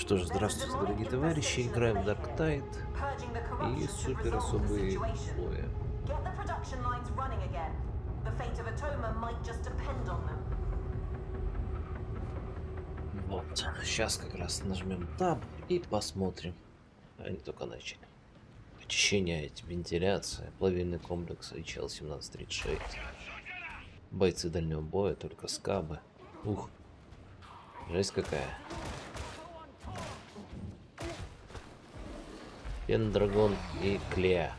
Что ж, здравствуйте, дорогие товарищи. Играем в Dark Tide и супер особые условия. Вот, сейчас как раз нажмем Tab и посмотрим. Они только начали. Очищение, вентиляция, плавильный комплекс HL-1736. Бойцы дальнего боя, только скабы. Ух, жесть какая. Пендрагон и Клея.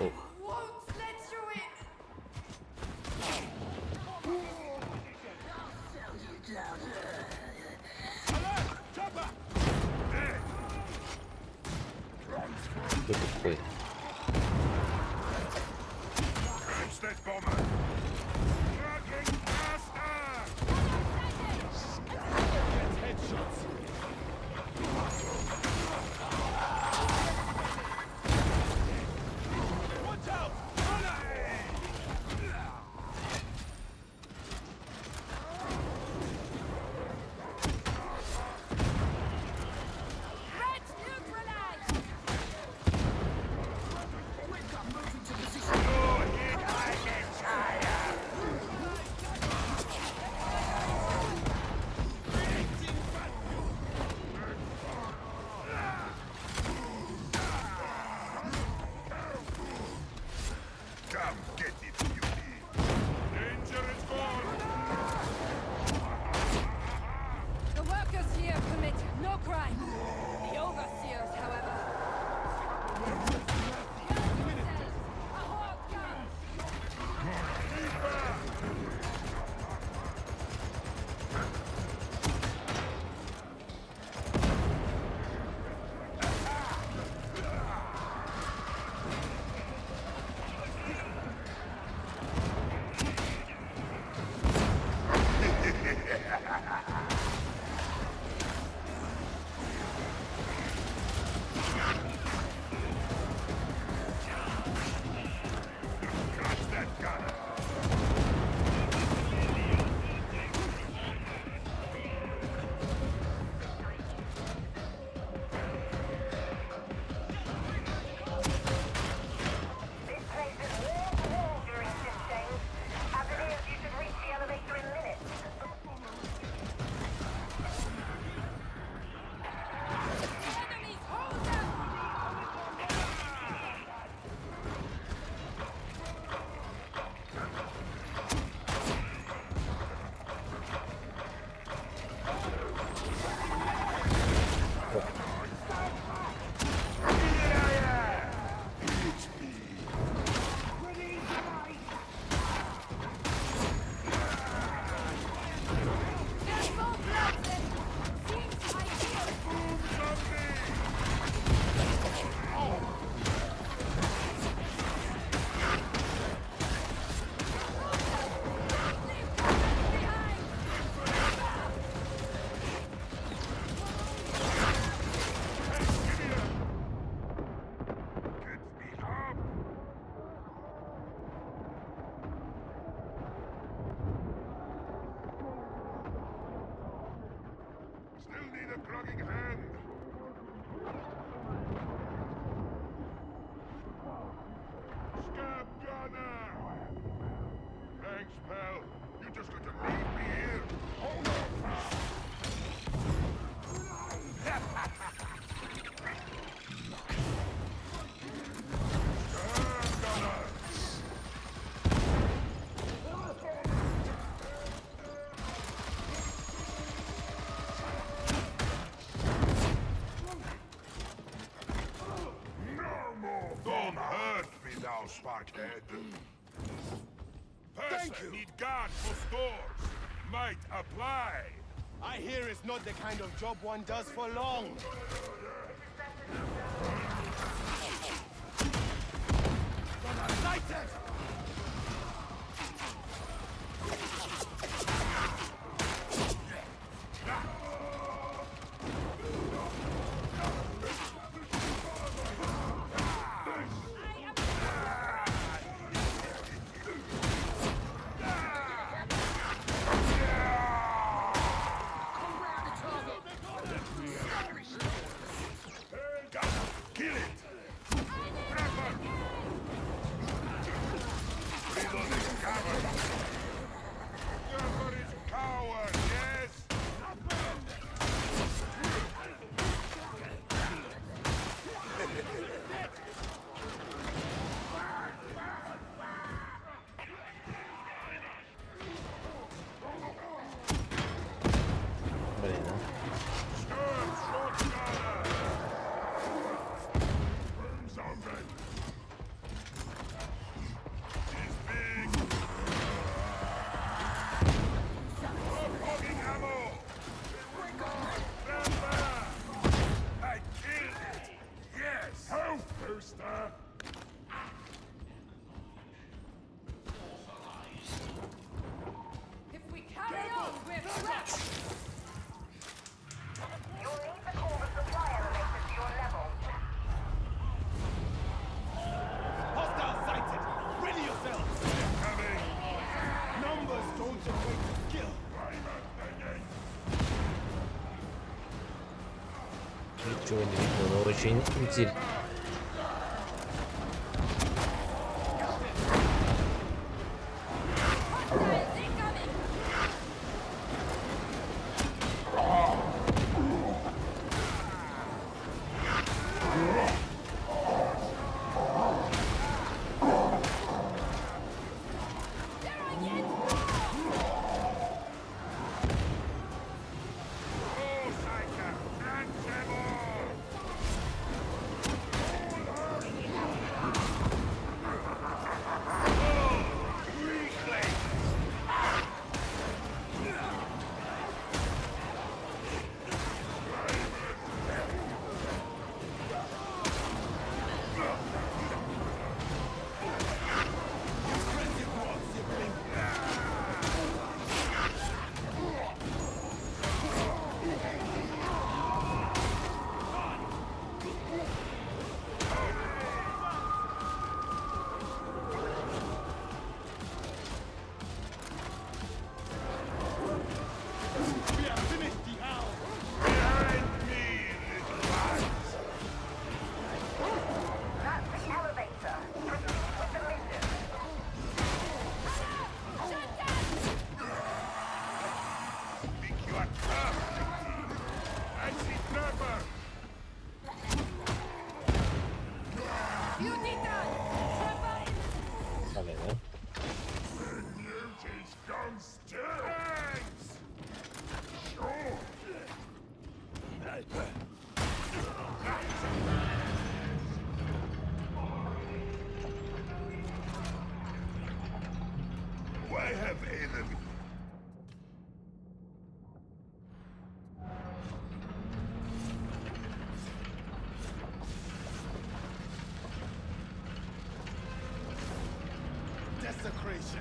Ух. For stores. Might apply. I hear it's not the kind of job one does for long. сегодня видел. Очень интересно. Desecration.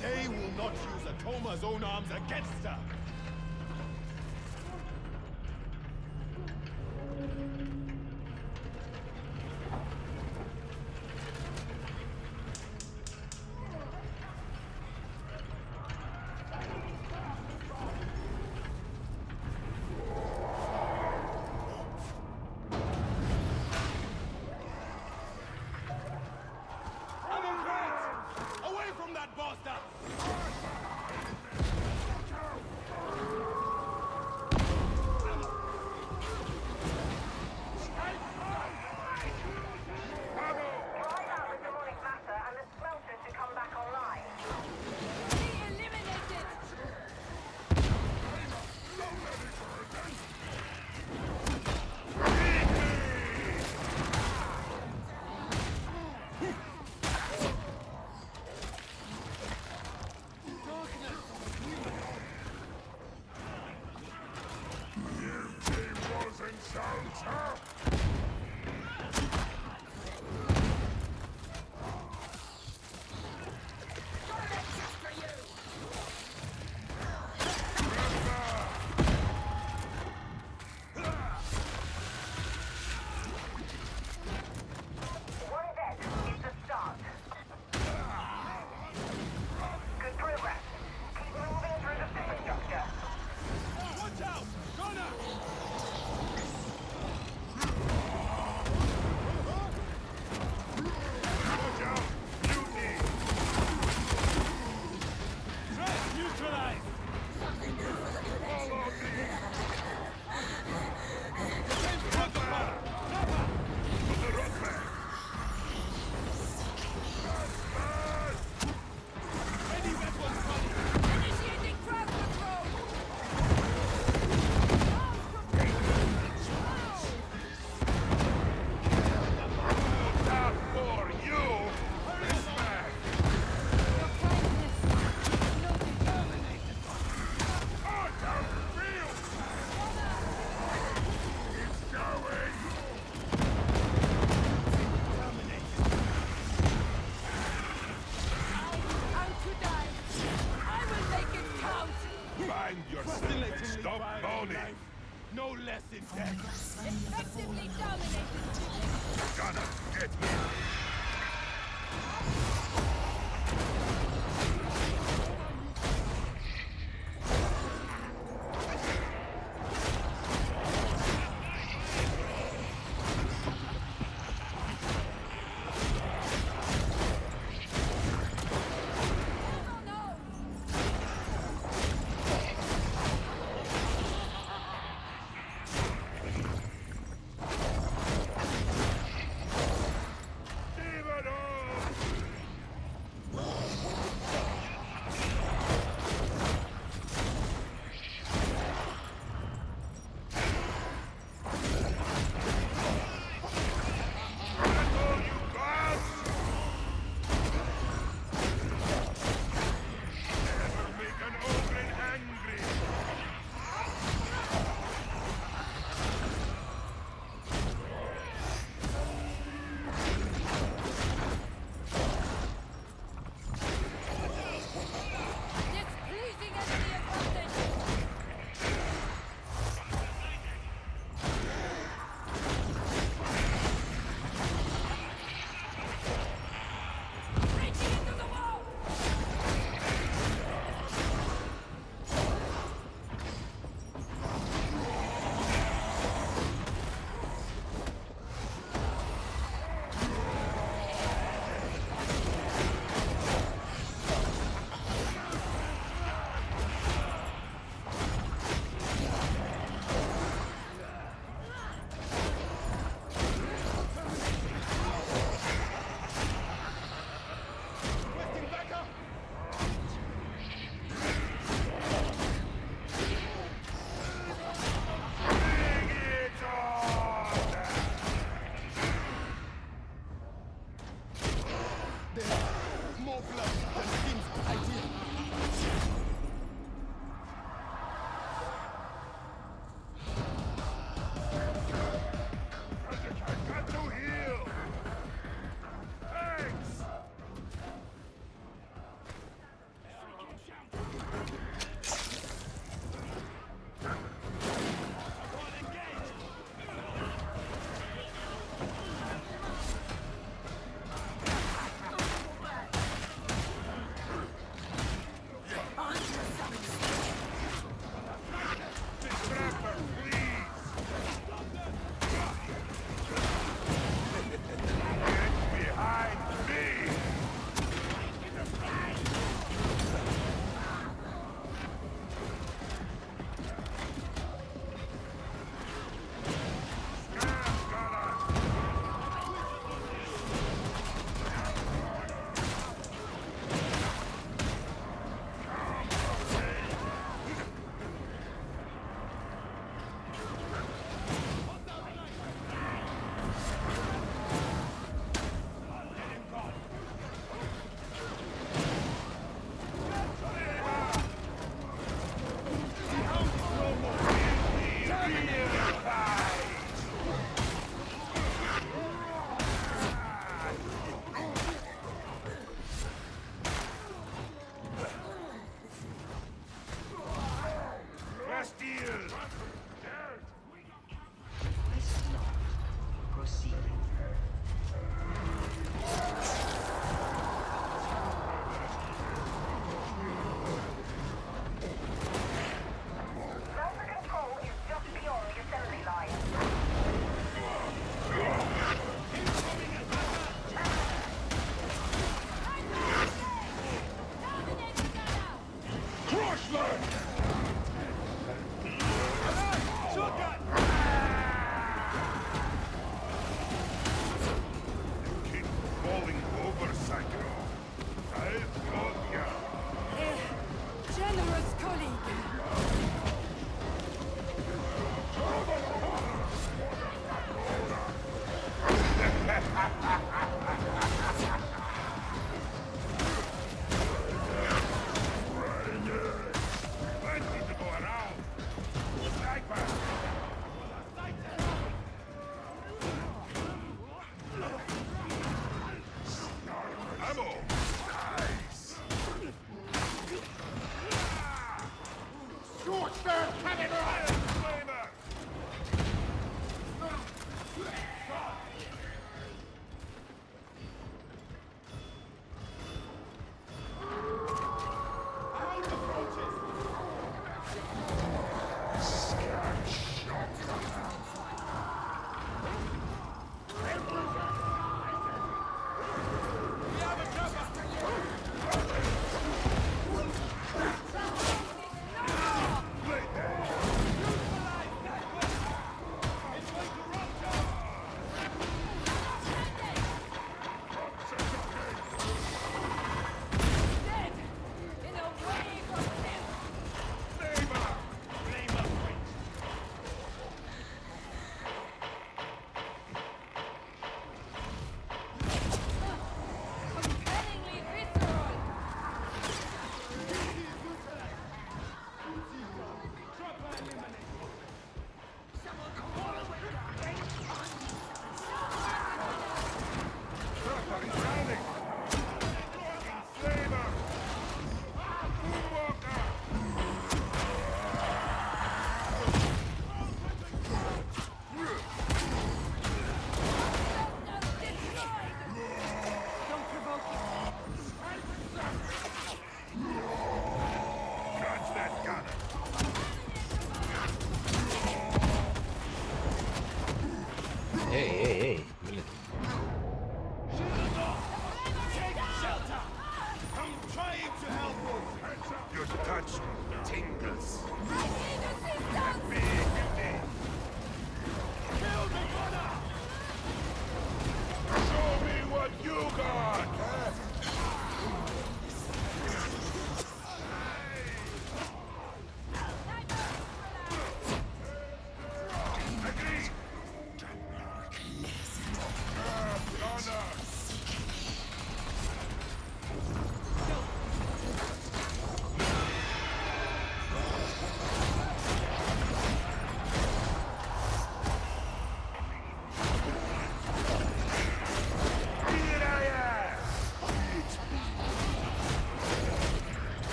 They will not use Atoma's own arms against us.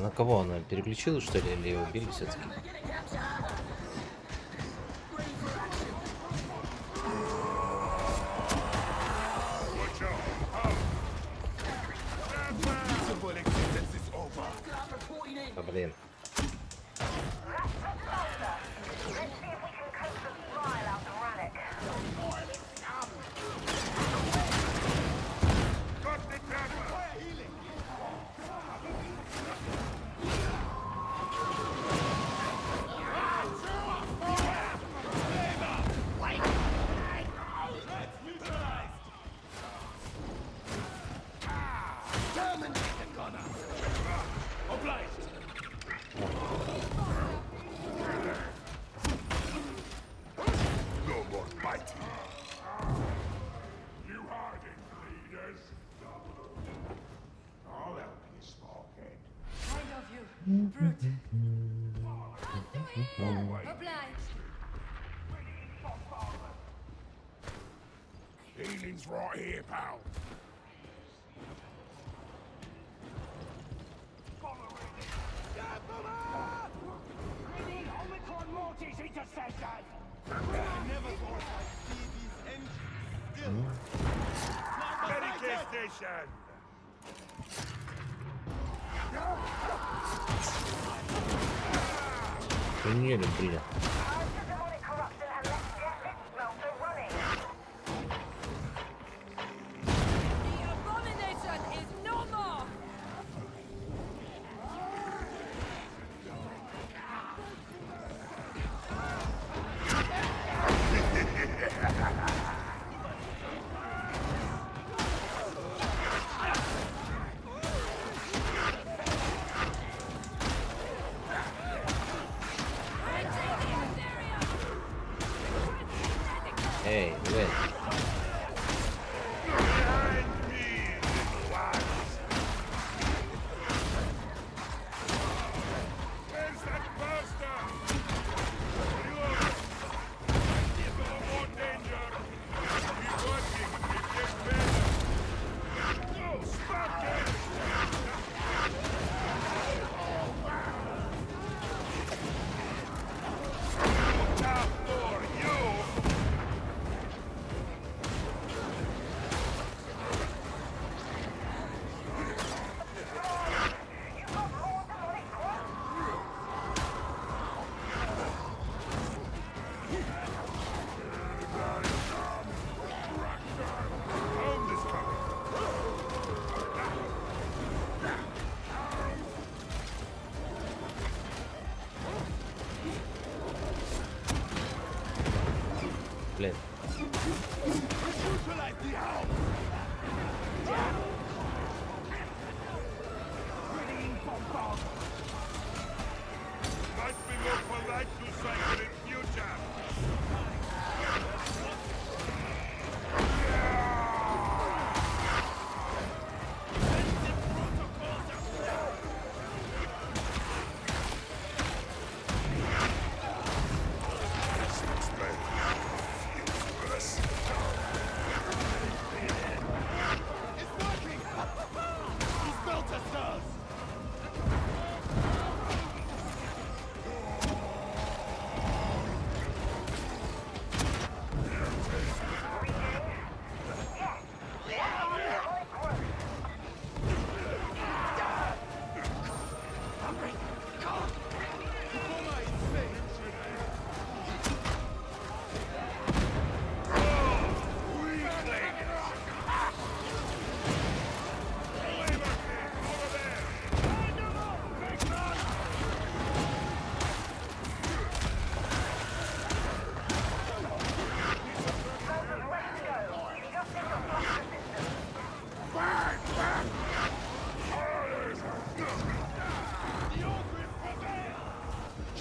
А на кого она переключила, что ли, или убили все-таки? А, блин. fruit. Obliged. Healing's right here, pal. Never thought I'd see these engines still. Medication station! 그 웬일을 들려.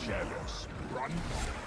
jealous. Run.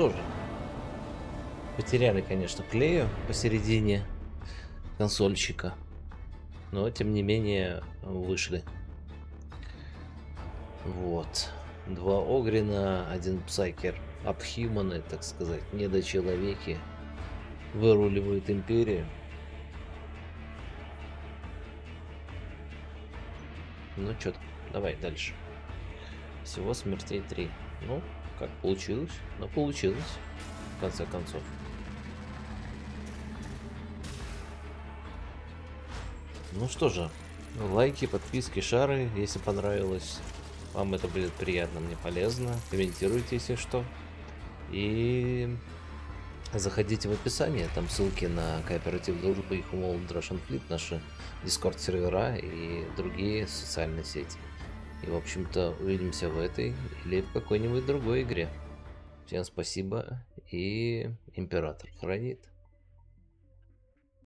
Ну что же. Потеряли, конечно, клею посередине консольщика. Но, тем не менее, вышли. Вот. Два Огрина, один Псайкер. Абхиманы, так сказать, недочеловеки. Выруливают империю. Ну чё, давай дальше. Всего смертей три. Ну, как получилось, но получилось, в конце концов. Ну что же, лайки, подписки, шары, если понравилось. Вам это будет приятно, мне полезно. Комментируйте, если что. И заходите в описание, там ссылки на кооператив дружбы и Russian Fleet, наши дискорд сервера и другие социальные сети. И, в общем-то, увидимся в этой или в какой-нибудь другой игре. Всем спасибо и Император хранит.